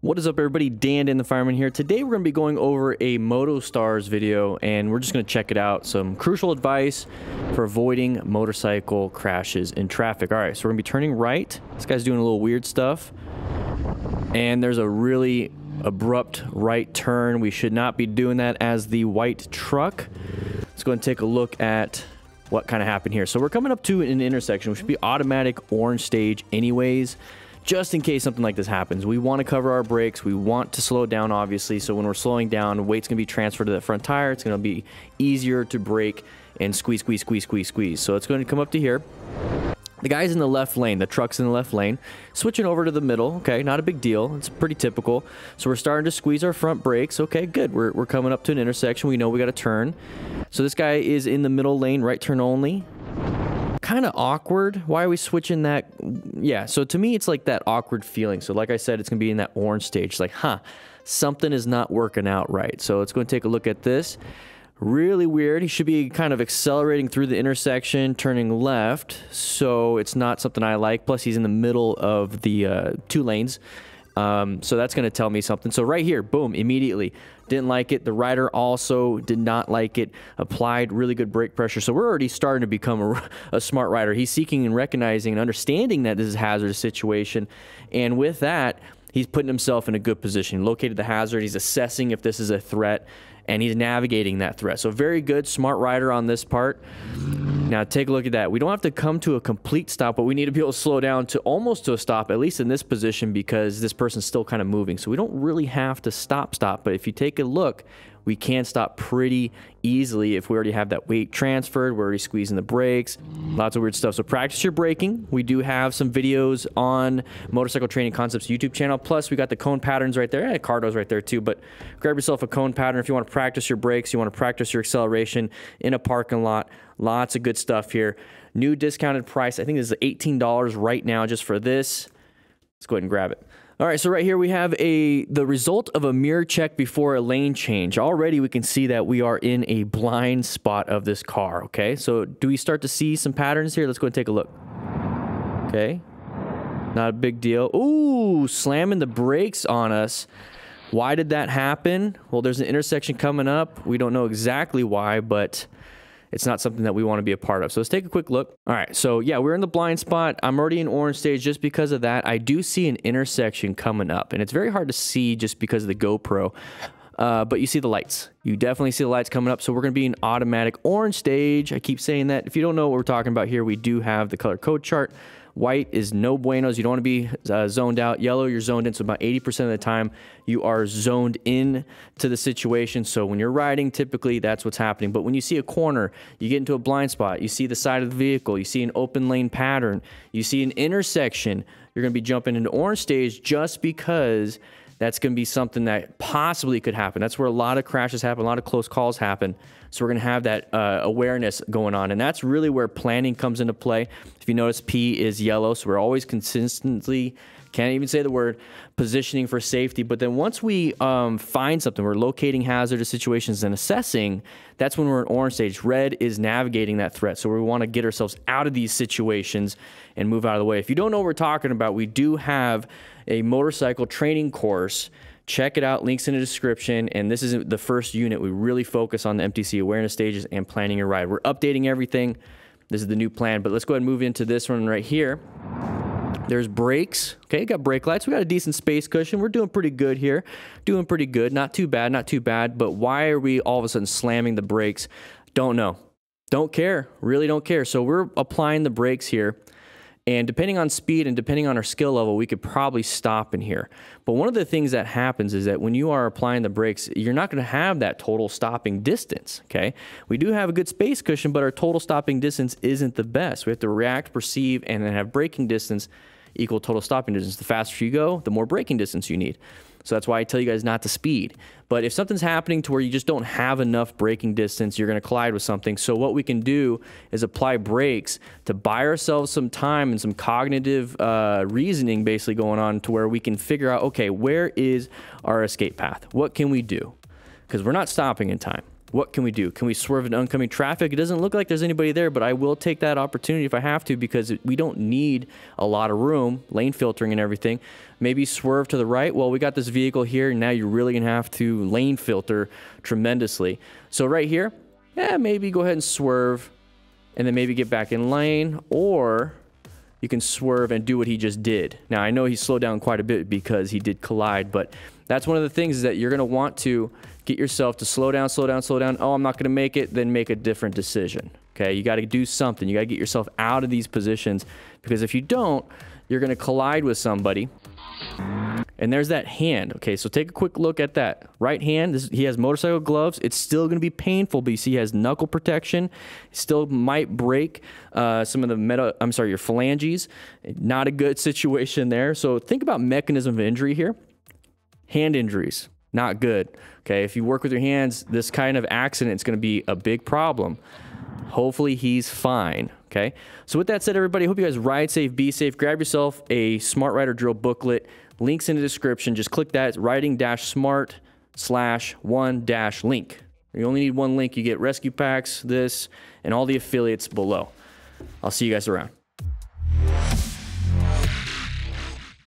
What is up everybody, Dan Dan the Fireman here. Today we're going to be going over a MotoStars video and we're just going to check it out. Some crucial advice for avoiding motorcycle crashes in traffic. Alright, so we're going to be turning right. This guy's doing a little weird stuff. And there's a really abrupt right turn. We should not be doing that as the white truck. Let's go and take a look at what kind of happened here. So we're coming up to an intersection, which should be automatic orange stage anyways just in case something like this happens. We want to cover our brakes. We want to slow down, obviously. So when we're slowing down, weight's going to be transferred to the front tire. It's going to be easier to brake and squeeze, squeeze, squeeze, squeeze, squeeze. So it's going to come up to here. The guy's in the left lane. The truck's in the left lane. Switching over to the middle. Okay, not a big deal. It's pretty typical. So we're starting to squeeze our front brakes. Okay, good. We're, we're coming up to an intersection. We know we got to turn. So this guy is in the middle lane, right turn only kind of awkward. Why are we switching that? Yeah, so to me, it's like that awkward feeling. So like I said, it's going to be in that orange stage. It's like, huh, something is not working out right. So let's go and take a look at this. Really weird. He should be kind of accelerating through the intersection, turning left. So it's not something I like. Plus, he's in the middle of the uh, two lanes. Um, so that's going to tell me something. So right here, boom, immediately. Didn't like it. The rider also did not like it. Applied really good brake pressure. So we're already starting to become a, a smart rider. He's seeking and recognizing and understanding that this is a hazardous situation. And with that, he's putting himself in a good position. Located the hazard. He's assessing if this is a threat and he's navigating that threat. So very good, smart rider on this part. Now take a look at that. We don't have to come to a complete stop, but we need to be able to slow down to almost to a stop, at least in this position, because this person's still kind of moving. So we don't really have to stop, stop. But if you take a look, we can stop pretty easily if we already have that weight transferred. We're already squeezing the brakes. Lots of weird stuff. So practice your braking. We do have some videos on Motorcycle Training Concepts YouTube channel. Plus, we got the cone patterns right there. Eh, Cardo's right there too. But grab yourself a cone pattern if you want to practice your brakes. You want to practice your acceleration in a parking lot. Lots of good stuff here. New discounted price. I think this is $18 right now just for this. Let's go ahead and grab it. All right, so right here we have a the result of a mirror check before a lane change. Already we can see that we are in a blind spot of this car, okay? So do we start to see some patterns here? Let's go and take a look. Okay. Not a big deal. Ooh, slamming the brakes on us. Why did that happen? Well, there's an intersection coming up. We don't know exactly why, but it's not something that we want to be a part of. So let's take a quick look. All right, so yeah, we're in the blind spot. I'm already in orange stage just because of that. I do see an intersection coming up, and it's very hard to see just because of the GoPro. Uh, but you see the lights. You definitely see the lights coming up. So we're going to be in automatic orange stage. I keep saying that. If you don't know what we're talking about here, we do have the color code chart. White is no buenos. You don't want to be uh, zoned out. Yellow, you're zoned in. So about 80% of the time, you are zoned in to the situation. So when you're riding, typically that's what's happening. But when you see a corner, you get into a blind spot. You see the side of the vehicle. You see an open lane pattern. You see an intersection. You're going to be jumping into orange stage just because that's going to be something that possibly could happen. That's where a lot of crashes happen, a lot of close calls happen. So we're going to have that uh, awareness going on. And that's really where planning comes into play. If you notice, P is yellow. So we're always consistently, can't even say the word, positioning for safety. But then once we um, find something, we're locating hazardous situations and assessing, that's when we're in orange stage. Red is navigating that threat. So we want to get ourselves out of these situations and move out of the way. If you don't know what we're talking about, we do have a motorcycle training course. Check it out, links in the description. And this is the first unit. We really focus on the MTC awareness stages and planning your ride. We're updating everything. This is the new plan, but let's go ahead and move into this one right here. There's brakes. Okay, got brake lights. We got a decent space cushion. We're doing pretty good here. Doing pretty good. Not too bad, not too bad. But why are we all of a sudden slamming the brakes? Don't know. Don't care. Really don't care. So we're applying the brakes here. And depending on speed and depending on our skill level, we could probably stop in here. But one of the things that happens is that when you are applying the brakes, you're not going to have that total stopping distance, okay? We do have a good space cushion, but our total stopping distance isn't the best. We have to react, perceive, and then have braking distance equal total stopping distance. The faster you go, the more braking distance you need. So that's why I tell you guys not to speed. But if something's happening to where you just don't have enough braking distance, you're going to collide with something. So what we can do is apply brakes to buy ourselves some time and some cognitive uh, reasoning basically going on to where we can figure out, okay, where is our escape path? What can we do? Because we're not stopping in time. What can we do? Can we swerve into oncoming traffic? It doesn't look like there's anybody there, but I will take that opportunity if I have to because we don't need a lot of room, lane filtering and everything. Maybe swerve to the right. Well, we got this vehicle here. and Now you're really going to have to lane filter tremendously. So right here, yeah, maybe go ahead and swerve and then maybe get back in lane or you can swerve and do what he just did. Now, I know he slowed down quite a bit because he did collide, but that's one of the things is that you're going to want to get yourself to slow down, slow down, slow down. Oh, I'm not going to make it, then make a different decision. Okay, you got to do something. You got to get yourself out of these positions because if you don't, you're going to collide with somebody. And there's that hand. Okay, so take a quick look at that. Right hand, this, he has motorcycle gloves. It's still going to be painful, but you see he has knuckle protection. Still might break uh, some of the meta, I'm sorry, your phalanges. Not a good situation there. So think about mechanism of injury here. Hand injuries, not good. Okay, if you work with your hands, this kind of accident is going to be a big problem. Hopefully he's fine. Okay. So with that said, everybody, I hope you guys ride safe, be safe. Grab yourself a Smart Rider Drill booklet. Links in the description. Just click that riding dash smart slash one dash link. You only need one link. You get rescue packs, this, and all the affiliates below. I'll see you guys around.